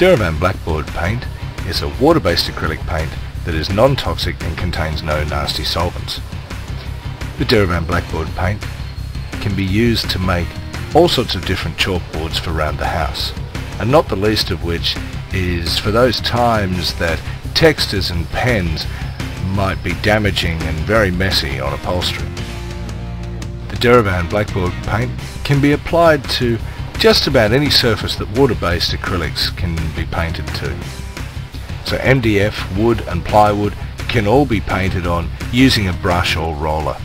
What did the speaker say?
Derivan Blackboard paint is a water-based acrylic paint that is non-toxic and contains no nasty solvents. The Derivan Blackboard paint can be used to make all sorts of different chalkboards for around the house, and not the least of which is for those times that textas and pens might be damaging and very messy on upholstery. The Derivan Blackboard paint can be applied to just about any surface that water-based acrylics can be painted to. So MDF, wood and plywood can all be painted on using a brush or roller.